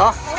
か